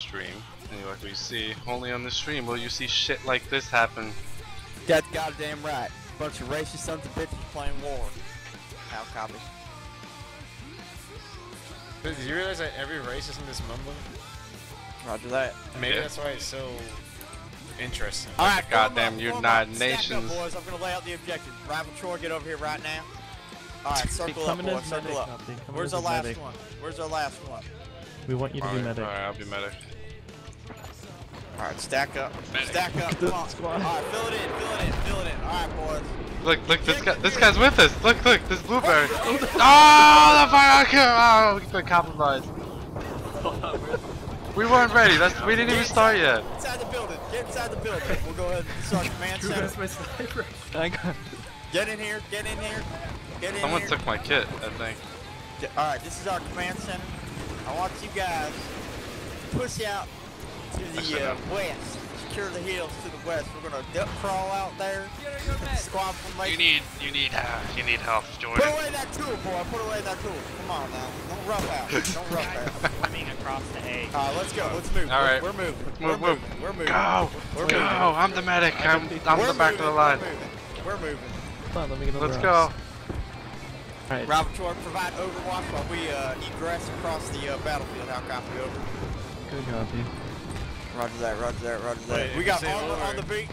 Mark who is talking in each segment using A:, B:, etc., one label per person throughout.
A: stream. And like we see, only on the stream will you see shit like this happen.
B: That's goddamn right. Bunch of racist sons of bitches playing war. How copy?
C: But Did you realize that every race is in this mumbo?
B: Roger that.
C: Maybe
A: Yeah.
C: that's why it's so interesting.
B: All right,
A: goddamn
B: up,
A: United
B: up, stack
A: Nations.
B: Up, boys. I'm gonna lay out the objective. Rival Troy, get over here right now. All right, circle up, boys. Circle up. Where's
D: as
B: our last
D: medic.
B: one? Where's our last one?
D: We want you to be medic.
A: alright, I'll be medic.
B: All right, stack up.
A: Medic.
B: Stack up. Come on. All right, fill it in. Fill it in. Fill it in. All right, boys.
A: Look, look, this guy, this guy's with us. Look, look, this blueberry. oh, the fire kill! Oh, we got compromised. We weren't ready. That's we didn't even start yet.
B: Inside the building. Get inside the building. We'll go ahead and start command center.
D: I got
B: Get in here. Get in here. Get in
A: Someone
B: here.
A: took my kit, I think.
B: All right, this is our command center. I want you guys to push out to the uh, west. Secure the hills to the west. We're gonna duck crawl out there. Squad formation.
A: need, you need, uh, you need help, Jordan.
B: Put away that tool, boy. Put away that tool. Come on now. Don't rough out. Don't rough out.
E: swimming across the A.
B: All right, let's go. Let's move.
A: All
B: We're-
A: right.
B: We're moving.
A: Move,
B: We're
A: move.
B: moving. We're moving.
A: Go,
B: We're
A: go!
B: moving.
A: I'm the medic. I'm, I'm the back of the line.
B: We're moving. We're moving.
D: Hold on, let me get another
A: Let's
D: house.
A: go.
D: Alright,
B: Robert Troy, provide overwatch while we uh, egress across the uh, battlefield. How copy over?
D: good copy.
B: Roger that, roger that, roger that.
C: Wait,
B: we got armor
C: over-
B: on the beach.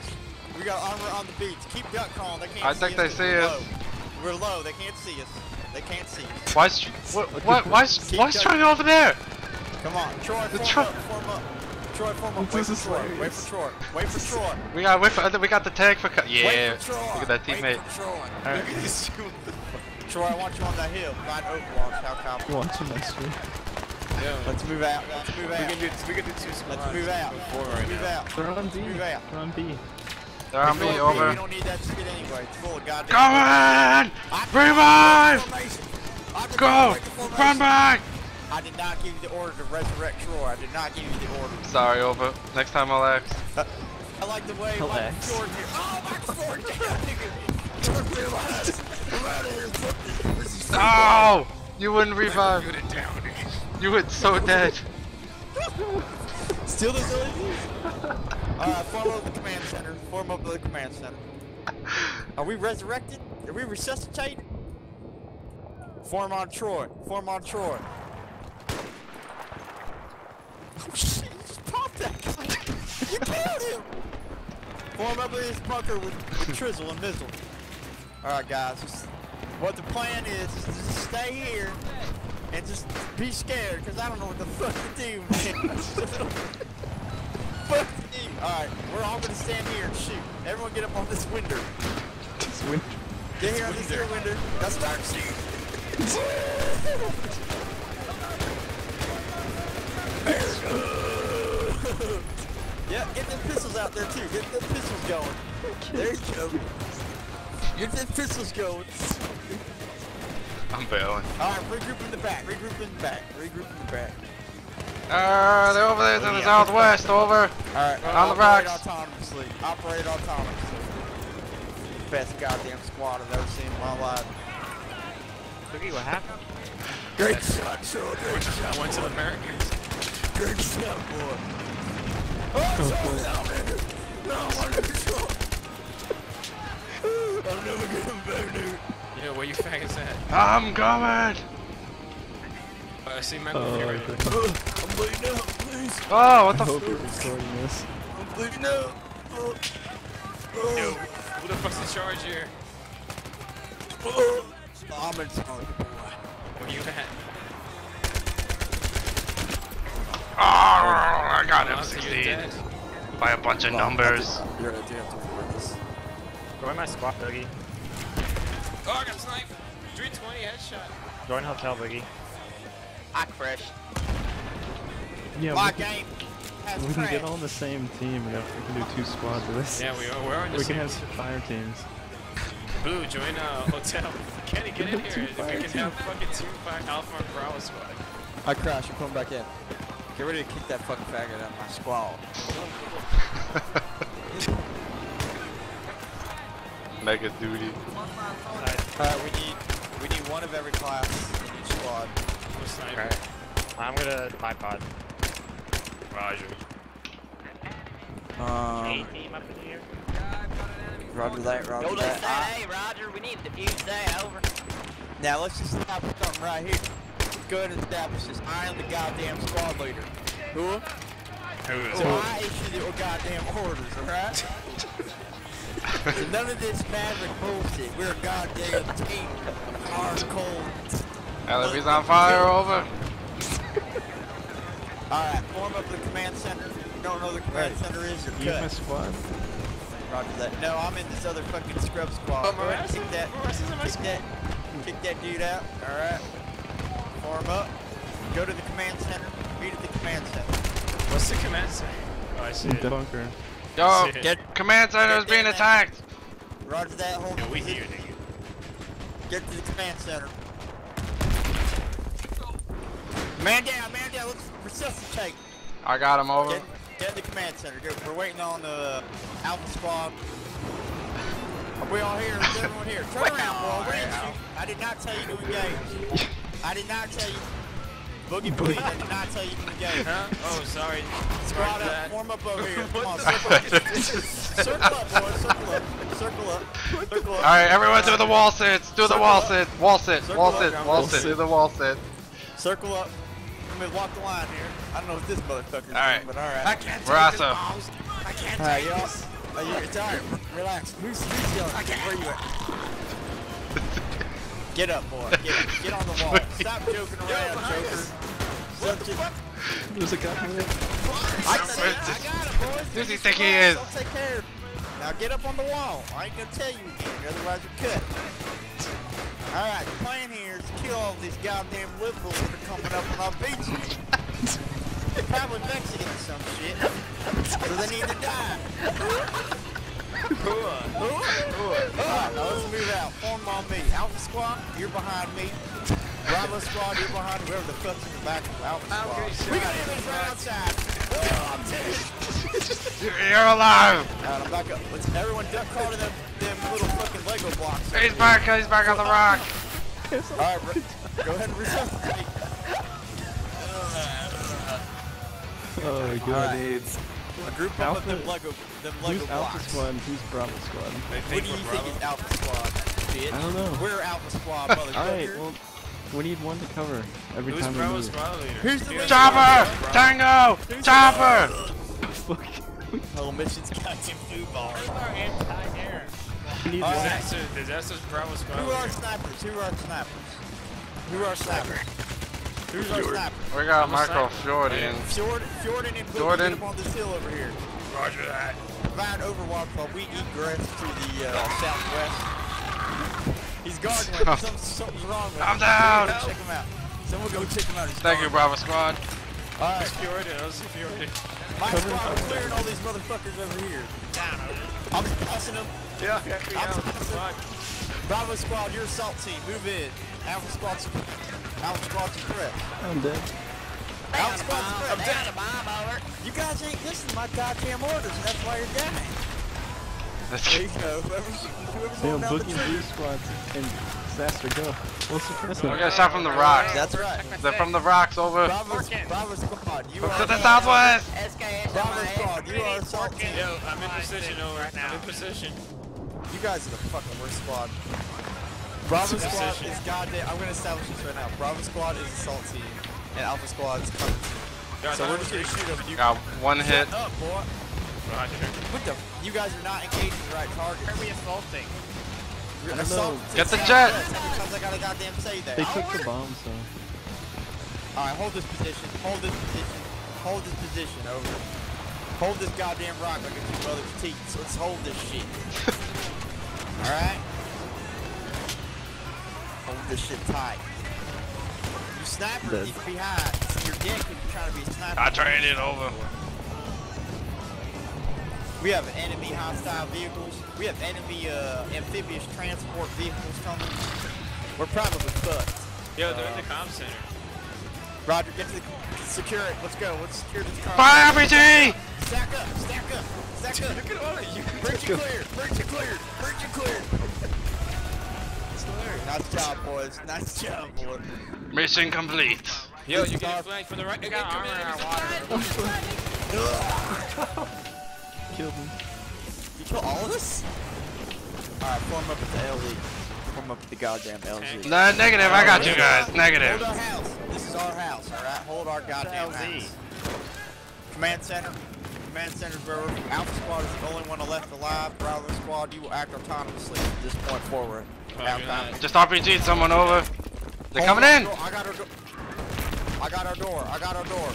B: We got armor on the beach. Keep duck calling. They can't
A: I
B: see
A: think
B: us.
A: they
B: 'cause
A: see
B: we're
A: us.
B: Low. We're low. They can't see us. They can't see us.
A: Why's what? What? Why's
B: Keep
A: why's
B: going.
A: Troy over there?
B: Come on, Troy,
A: The
B: form
A: Troy-
B: up, form up. Troy, form up.
D: This
B: Wait for
D: is
B: Troy. Wait for Troy. Wait for Troy.
A: We got wait for, we got the tag for cut. Yeah.
B: Wait for Troy.
A: Look at that
B: Wait
A: teammate.
B: for Troy.
D: Alright,
B: Troy, I want you on that hill. Provide overwatch. How copy?
D: you want to next week?
C: Yeah.
B: Let's move out. Let's move out.
C: We can do we can do two squads.
B: Let's move out. Let's
C: right
B: move
C: now.
B: out.
D: They're on B.
B: Move out.
D: They're on B.
A: They're on
B: Troy,
A: me
B: We don't need that shit anyway. It's full of goddamn.
A: Come on! Revive!
B: I
A: Go!
B: break the formation.
A: Run back!
B: I did not give you the order to resurrect Troy. I did not give you the order.
A: Sorry, over. Next time I'll ask.
B: I like the way Michael
D: Relax.
B: Jordan here. Oh, Michael Jordan! Don't realize.
A: No! You wouldn't revive. You would so dead.
B: Steal the ability? Alright, uh, form the command center. Form up the command center. Are we resurrected? Are we resuscitated? Form on Troy. Form on Troy. Oh shit, you just popped that guy. You killed him! Form up in this bunker with, with Trizzle and Mizzle. Alright guys, just, what the plan is, is to just stay here and just be scared, because I don't know what the fuck to do, man. fuck to do. Alright, we're all gonna stand here and shoot. Everyone get up on this window.
D: Just win.
B: Get here on this here window. Now start shooting. yeah, get the pistols out there too. Get the pistols going. There you go. Get them pistols going.
A: I'm bailing.
B: Alright, regroup in the back. Regroup in the back. Regroup in the back.
A: Uh, they're over there to the southwest. Over.
B: Alright,
A: On the
B: operate
A: rocks.
B: autonomously. Operate autonomously. Best goddamn squad I've ever seen in my life.
E: Cookie, what happened?
B: Great shot, Troy. Great shot.
C: I went to the Americans.
B: Great shot, boy. Oh, sorry, now, man. No, I never shot. I'll never get him back, dude.
C: Yeah, where you faggots at?
A: I'm coming.
C: Uh, I see Michael
D: Oh,
C: here right
D: good.
B: I'm bleeding out, please.
A: Oh, what the
D: I
A: hope
D: you're recording this.
B: I'm bleeding out. Oh.
C: Yo,
B: Oh.
C: who the fuck's in charge here?
B: Oh. I'm in charge, boy.
C: Where you at?
A: oh, I got him
C: Oh, so you're
A: succeeded
C: dead?
A: by a bunch of numbers.
B: You're right, you
E: Join my squad, Boogie.
C: Oh, I got sniped. 320 headshot.
E: Join hotel, Boogie.
B: I crashed.
D: Yeah,
B: My
D: we can,
B: game has
D: we can get
B: crashed.
D: on the same team. We, have, we can do two squads of this.
C: Yeah, we are. We're on the
D: we
C: same
D: can have fire teams.
C: Blue, join uh, hotel. Kenny, get in here. We
D: fire
C: can have fucking two fire Alpha and Bravo squad.
B: I crashed. I'm coming back in. Get ready to kick that fucking faggot out of my squad.
A: Mega duty.
B: Alright, we need we need one of every class in each squad.
C: We're.
E: Alright. I'm gonna bipod.
C: Roger.
B: Um,
E: team up in here.
B: roger that, roger
F: Go to
B: that.
F: say, hey, Roger, we need to defuse that, over.
B: Now let's just establish something right here. Let's go ahead and establish this. I am the goddamn squad leader. Who?
C: Who is
B: So
C: it?
B: I issue the goddamn orders, alright? so none of this maverick bullshit. We're a goddamn team. Hard, cold.
A: LMB's on fire, over.
B: Alright, form up the command center. If you don't know the command center is, you're
D: You have my
B: cut.
D: squad?
B: Roger that. No, I'm in this other fucking scrub squad. Oh, Go ahead kick that, kick that, kick that dude out. Alright. Form up. Go to the command center. Meet at the command center.
C: What's the command center? Oh, I see
D: In
C: it.
D: bunker.
A: Yo,
B: Get,
A: command center is being attacked.
B: roger that. Hold
C: Yeah, we
B: position.
C: here, nigga.
B: Get to the command center. Man down, man down. Let's resuscitate.
A: I got him over.
B: Get, get to the command center. Go. We're waiting on the Alpha Squad. Are we all here? Is everyone here? Turn around, boy. Where? I did not tell you to engage. I did not tell you. Boogie Boogie, I did not tell you to engage.
C: Huh? Oh, sorry.
B: Squad up,
C: that.
B: form up over here. Come on, circle up. circle up, boys. Circle up. Circle up. Circle up.
A: Alright, everyone do the wall sits. Do the wall
B: up.
A: sit. Wall sit.
B: Circle
A: Wall sit.
B: John.
A: Wall
B: Wall
A: sit.
D: sit.
A: Do the wall sit.
B: Circle up. I'm gonna walk the line here. I don't know what this motherfucker's
A: Alright.
B: doing, but alright.
A: We're awesome.
C: I can't
B: Alright, y'all. Uh, you, it's alright. Relax. Who's, who's yelling? Where you at? Get up, boy. Get up. Get on the wall. Stop joking around, Joker. Stop just-
D: There's a guy here.
B: I, said, I got it, boys.
A: Who's he think he is?
B: Don't take care of it. Now get up on the wall. I ain't gonna tell you again, otherwise you're cut. Alright, the plan here is to kill all these goddamn liberals that are coming up on our beaches. They're probably Mexican or some shit. So they need to die. Alright, now on me. Alpha Squad, you're behind me. Bravo Squad, you're behind whoever the fuck's in the back of Alpha Squad. We got enemies right outside. Oh,
A: You're alive.
B: Alright, I'm back up. Let's everyone duck crawl to them, them little fucking Lego blocks.
A: He's back. He's back on the rock.
B: Alright, bro. Go ahead and resuscitate.
D: Oh my god.
B: Group up with them
D: Alpha-
B: Lego, them Lego
D: Who's Alpha. Squad and who's Bravo Squad?
B: What do you
C: we're
B: think is Alpha Squad? Bitch.
D: I don't know.
B: We're Alpha Squad, motherfucker.
D: Alright, well, we need one to cover every
C: Who's
D: time we
C: Bravo
D: move.
C: squad leader?
B: Who's the leader?
A: Chopper.
C: Bravo.
A: Tango. Chopper.
D: Fuck.
B: Whole mission's got some food bars.
E: Anti-air.
D: We need
B: Alright.
D: one.
C: Disaster, disaster's Bravo squad
B: Who are
C: leader.
B: snipers? Who are snipers? Who are snipers? Who's our snipers?
A: We got Michael
C: sniper.
A: Fjordan.
B: Fjord, and
A: Jordan.
B: get up on this hill over here.
C: Roger that.
B: Provide overwatch while we egress to the uh, southwest. He's guarding with some, something's wrong with
A: I'm down.
B: Someone go check him out. Someone go check him out. He's
A: Thank you. Bravo Squad.
B: Alright,
C: Fjorden, I was Fjorden.
B: my squad is clearing all these motherfuckers over here. Down I'm passing them.
C: Yeah, yeah, yeah.
B: I'm
C: Fuck.
B: Bravo squad, your assault team, move in. Alpha squad, Alpha squad suppress.
D: I'm dead.
B: Alpha squad
F: I'm
B: suppress.
F: down a bomb, over.
B: You guys ain't listening to my goddamn orders, and that's why you're dying.
A: Let's
B: There you
A: get-
B: go. Whoever's, whoever's
D: Damn,
B: holding down the
D: Boogie and Blue
B: trigger.
D: squads and Disaster go. We'll suppress
A: We
D: them.
A: got shot from the rocks.
B: That's right.
A: They're from the rocks. Over.
B: Bravo, Bravo squad, you
A: Look
B: are
A: to the southwest.
F: SKS
B: Bravo squad, you are assault.
C: Yo, I'm in position over. I'm in position.
B: You guys are the fucking worst squad. Bravo
C: Position.
B: squad is goddamn. I'm gonna establish this right now. Bravo squad is assault team, and Alpha squad is cover team. So we're just gonna shoot them. You
A: Got one hit.
B: Shut up, boy.
C: Roger.
B: What the? You guys are not engaging the right target.
E: Where are we assaulting?
B: An
D: know.
B: assault
A: Get the jet.
B: How many I gotta goddamn say that?
D: They took the bomb, so.
B: Alright, hold this position. Hold this position. Hold this position. Over. Hold this goddamn rock like a two mother's teeth. Let's hold this shit. Alright? Hold this shit tight. You snipers
D: Dead.
B: need be high. See your dick if you're trying to be a sniper.
A: I trained it over.
B: We have enemy hostile vehicles. We have enemy uh, amphibious transport vehicles coming. We're probably fucked.
C: Yo, they're in the comm center.
B: Roger, get to the secure it. Let's go. Let's secure this car.
A: Fire RPG.
B: Stack up, stack up, stack up. Look at all of you. Bridge you cleared, bridge you cleared, bridge you cleared. Nice job, boys. Nice job, boy.
A: Mission complete.
C: Yo, you
B: is our-
C: get flanked from the right.
E: We got armor in our water.
D: Killed me.
B: You kill all of us? Alright, form up at the LZ. Form up at the goddamn LZ.
A: Nah, negative. I got you guys. Negative.
B: Hold our house. This is our house, alright? Hold our goddamn
E: LZ?
B: house. Command center. Command center, where Alpha squad is the only one left alive. Bravo squad, you will act autonomously from this point forward.
C: Roger
A: Just RPG'd someone over. They're
B: Hold
A: coming in.
B: I got our door. I got our door. I got our door.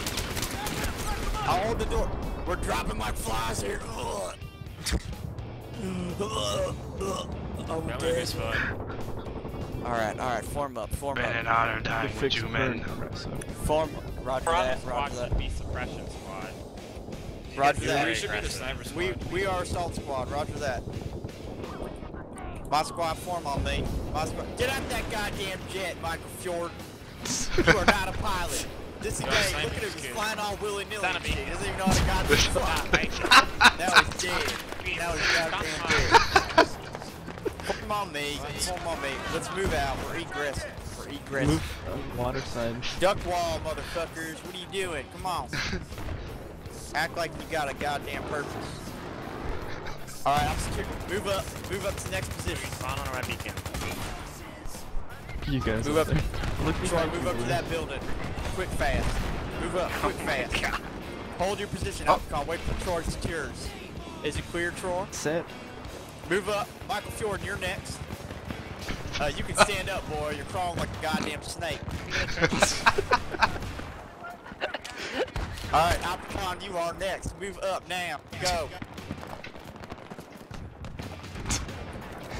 B: I'll hold the door. We're dropping like flies here. Ugh. Ugh. Ugh. I'm
C: That was a good
B: Alright, alright, form up, form
A: Been
B: up.
A: an honor
D: The
A: dying with
D: fixed
A: you men.
D: compressor.
B: Form Roger
E: Bravo
B: that, roger
E: should
B: that.
E: be suppression squad.
B: Roger that.
C: we should be the sniper
B: We we are assault squad, roger that. My squad form on me. My squad Get out that goddamn jet, Michael Fjord. You are not a pilot. This is
C: No,
B: Look at him, he's
C: good.
B: flying all willy nilly.
E: Son a-
B: He doesn't even know how to goddamn fly. Now he's dead. Now he's goddamn dead. Form on me. Form on me. Let's move out. We're egressing. We're egressing.
D: Move water side.
B: Duck wall, motherfuckers. What are you doing? Come on. Act like you got a goddamn purpose. Alright, I'm secure. Move up. Move up to the next position.
E: Spawn on a red beacon.
D: You guys.
B: Move up.
D: Look
B: Troy, move
D: you,
B: up to that building. Quick, fast. Move up. Quick, fast. Hold your position, Alpha Wait for Troy to secures. Is it clear, Troy?
D: Set.
B: Move up. Michael Fjord, you're next. Uh, you can stand up, boy. You're crawling like a goddamn snake. Alright, Alpacon, you are next. Move up now. Go.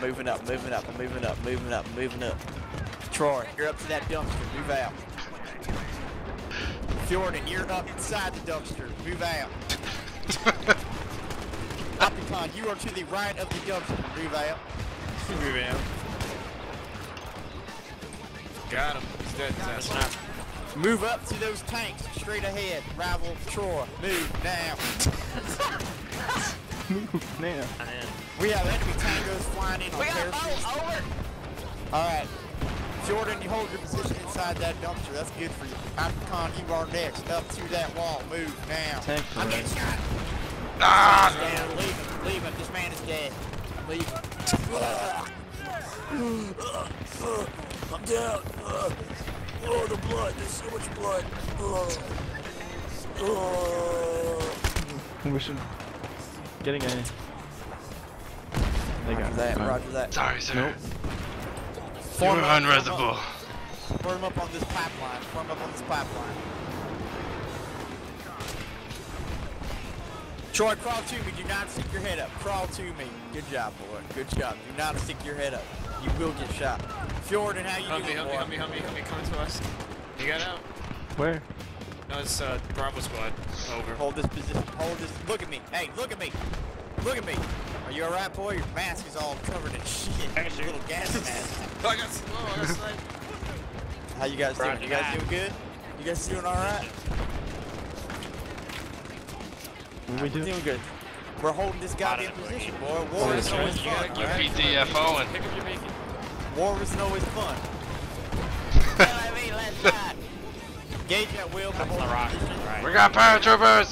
B: Moving up, moving up, moving up, moving up, moving up. Troy, you're up to that dumpster. Move out. Jordan, you're up inside the dumpster. Move out. Alpacon, you are to the right of the dumpster. Move out.
C: Move in. Got him. He's dead. He's
E: That's not.
B: Move up to those tanks. Straight ahead. Rival Troy. Move now.
D: Move now.
B: We have enemy tangos flying in
F: We got a boat over.
B: Alright. Jordan, you hold your position inside that dumpster. That's good for you. Alpacon, you are next. Up to that wall. Move now.
D: Tank
B: I'm getting shot.
A: Ah!
B: Down. Leave him. Leave him. This man is dead. Leave him. I'm down. Oh, the blood. There's so much blood.
D: We should. Getting a. They got
B: Roger that.
D: fine.
B: Roger that.
A: Sorry, sir.
D: Nope.
A: You
B: Form
A: were
B: up, form
A: unreasonable.
B: up. On this pipeline. Form up on this pipeline. Troy, crawl to me. Do not stick your head up. Crawl to me. Good job, boy. Good job. Do not stick your head up. You will get shot. Fjorden, how you
C: Humvee,
B: doing,
C: Humvee,
B: boy?
C: Humvee, Humvee, Humvee, coming to us. You got out?
D: Where?
C: No, it's uh, Bravo squad. Over.
B: Hold this position. Hold this. Look at me. Hey, look at me. Look at me. Are you alright, boy? Your mask is all covered in shit.
E: I can shoot.
B: Little gas mask.
C: Oh, I got oh, I got sniped.
B: How you guys doing? You guys doing good? You guys doing alright?
D: What we
B: We're doing good. We're holding this guy
E: Lot of
B: position, boy. War isn't always fun.
C: gotta
A: You
B: alright?
C: Pick up your bacon.
B: War isn't always fun.
F: Tell me, let's ride.
B: Gauge at will.
E: That's the rock. Right.
A: We got paratroopers.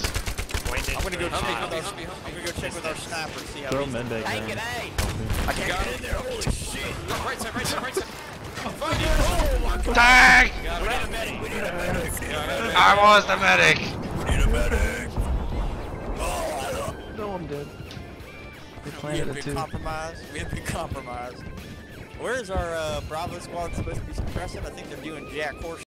B: I'm gonna go check
C: Humvee,
B: with
C: Humvee,
B: our.
C: Humvee,
B: I'm gonna go check with our sniper. See how
D: Throw
B: he's.
D: Mendag
F: Take it, eh?
B: I can't
C: Got
B: get in there. Holy shit!
C: Right side, right side, right side. Find it.
B: My god!
A: Tag!
C: Got
B: We need a
C: him.
B: medic. We need a medic.
C: Got him.
A: I was the medic.
B: We need a medic. Oh,
D: No, I'm dead.
B: We
D: planted
B: have
D: it
B: been
D: too.
B: compromised. We have been compromised. Where is our uh, Bravo squad supposed to be suppressing? I think they're doing jack horse.